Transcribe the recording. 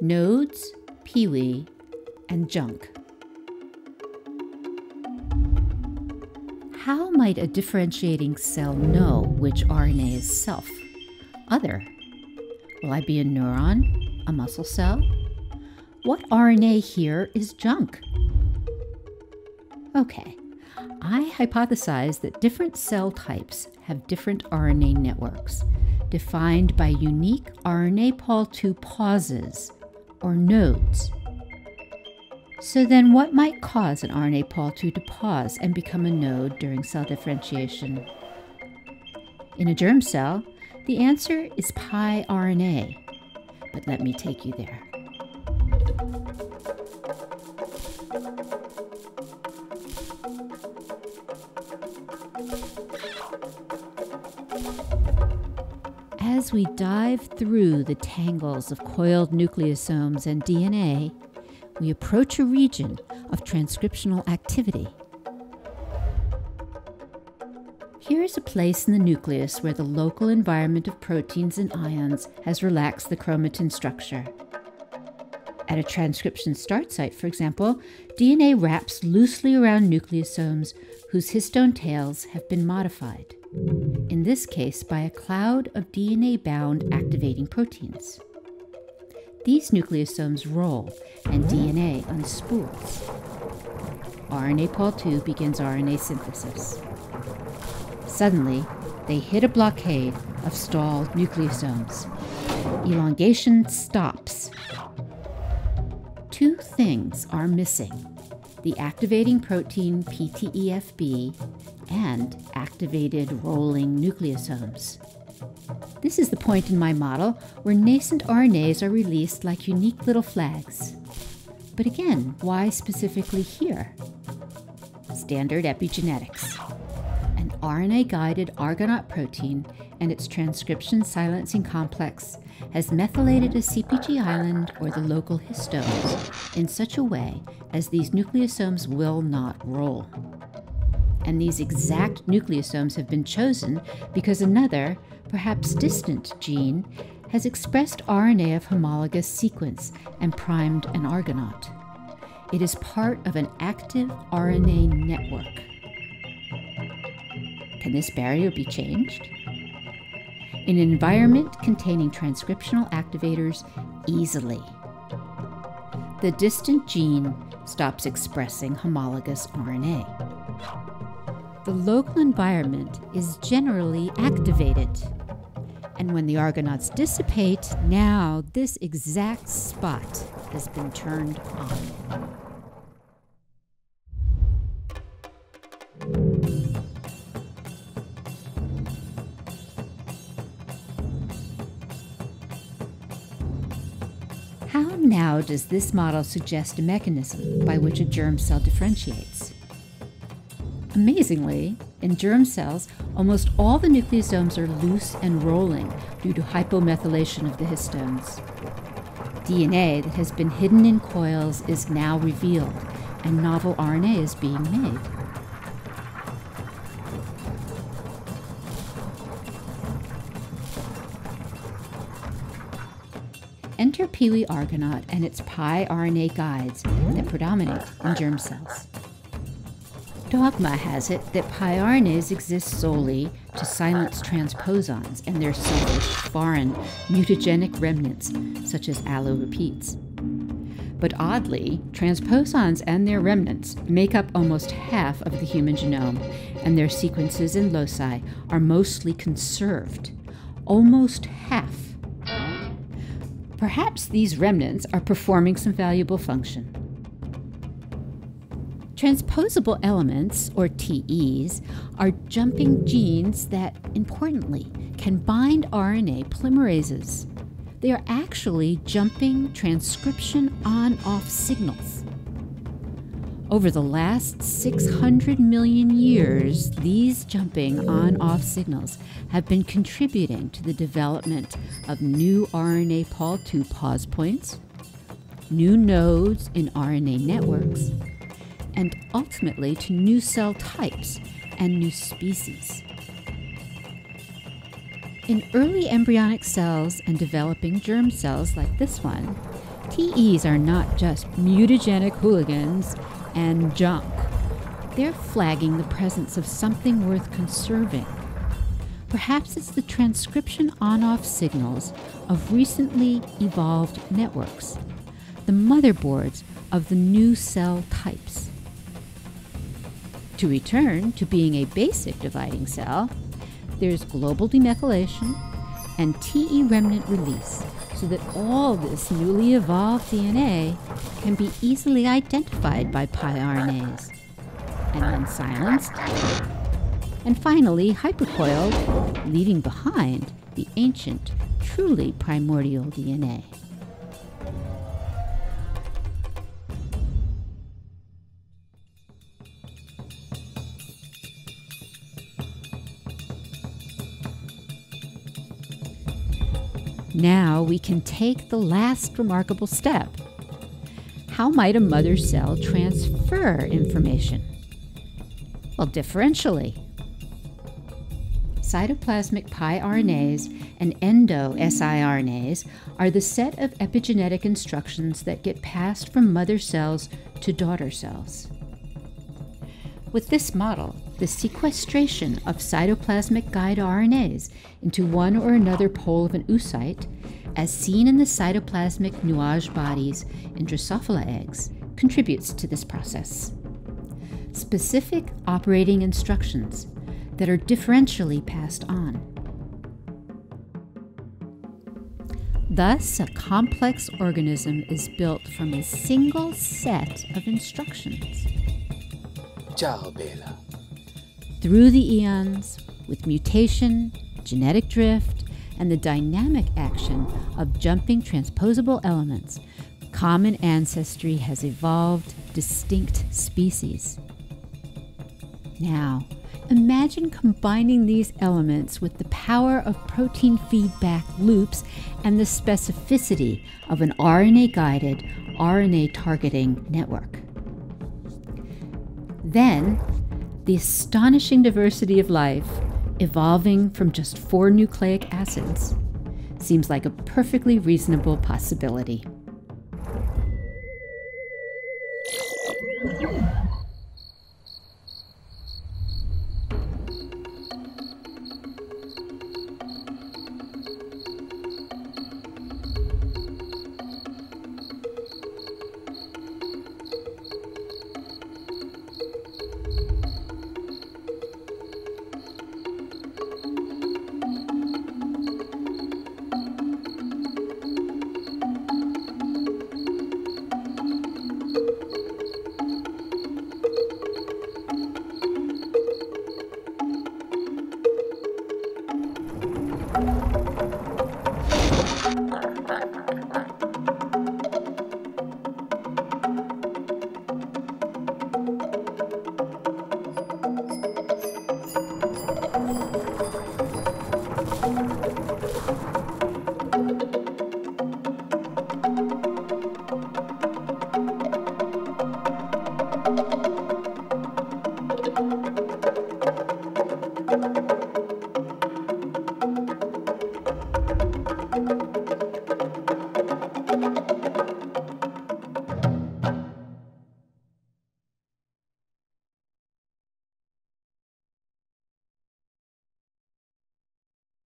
nodes, PIWI, and junk. How might a differentiating cell know which RNA is self? Other? Will I be a neuron? A muscle cell? What RNA here is junk? Okay, I hypothesize that different cell types have different RNA networks, defined by unique RNA Pol II pauses, or nodes. So then, what might cause an RNA Pol II to pause and become a node during cell differentiation? In a germ cell, the answer is pi RNA, but let me take you there. As we dive through the tangles of coiled nucleosomes and DNA, we approach a region of transcriptional activity. Here is a place in the nucleus where the local environment of proteins and ions has relaxed the chromatin structure. At a transcription start site, for example, DNA wraps loosely around nucleosomes whose histone tails have been modified, in this case by a cloud of DNA bound activating proteins. These nucleosomes roll and DNA unspools. RNA Pol II begins RNA synthesis. Suddenly, they hit a blockade of stalled nucleosomes. Elongation stops. Two things are missing the activating protein PTEFB and activated rolling nucleosomes. This is the point in my model where nascent RNAs are released like unique little flags. But again, why specifically here? Standard epigenetics. An RNA guided Argonaute protein and its transcription silencing complex has methylated a CPG island or the local histones in such a way as these nucleosomes will not roll. And these exact nucleosomes have been chosen because another, perhaps distant gene has expressed RNA of homologous sequence and primed an argonaute. It is part of an active RNA network. Can this barrier be changed? In an environment containing transcriptional activators, easily. The distant gene stops expressing homologous RNA. The local environment is generally activated. And when the Argonautes dissipate, now this exact spot has been turned on. How now does this model suggest a mechanism by which a germ cell differentiates? Amazingly, in germ cells, almost all the nucleosomes are loose and rolling due to hypomethylation of the histones. DNA that has been hidden in coils is now revealed, and novel RNA is being made. Enter PIWI Argonaute and its pi RNA guides that predominate in germ cells. Dogma has it that piRNAs exist solely to silence transposons and their selfish, foreign, mutagenic remnants, such as Alu repeats. But oddly, transposons and their remnants make up almost half of the human genome, and their sequences in loci are mostly conserved. Almost half. Perhaps these remnants are performing some valuable function. Transposable elements, or TEs, are jumping genes that, importantly, can bind RNA polymerases. They are actually jumping transcription on off signals. Over the last 600 million years, these jumping on off signals have been contributing to the development of new RNA Pol II pause points, new nodes in RNA networks, and ultimately to new cell types and new species. In early embryonic cells and developing germ cells like this one, TEs are not just mutagenic hooligans and junk. They're flagging the presence of something worth conserving. Perhaps it's the transcription on off signals of recently evolved networks, the motherboards of the new cell types. To return to being a basic dividing cell, there's global demethylation and TE remnant release so that all this newly evolved DNA can be easily identified by piRNAs and then silenced. And finally, hypercoiled, leaving behind the ancient, truly primordial DNA. Now we can take the last remarkable step. How might a mother cell transfer information? Well, differentially. Cytoplasmic piRNAs and endo siRNAs are the set of epigenetic instructions that get passed from mother cells to daughter cells. With this model, the sequestration of cytoplasmic guide RNAs into one or another pole of an oocyte, as seen in the cytoplasmic nuage bodies in Drosophila eggs, contributes to this process. Specific operating instructions that are differentially passed on. Thus, a complex organism is built from a single set of instructions. Ciao, Bella. Through the eons, with mutation, genetic drift, and the dynamic action of jumping transposable elements, common ancestry has evolved distinct species. Now, imagine combining these elements with the power of protein feedback loops and the specificity of an RNA guided RNA targeting network. Then, the astonishing diversity of life evolving from just four nucleic acids seems like a perfectly reasonable possibility.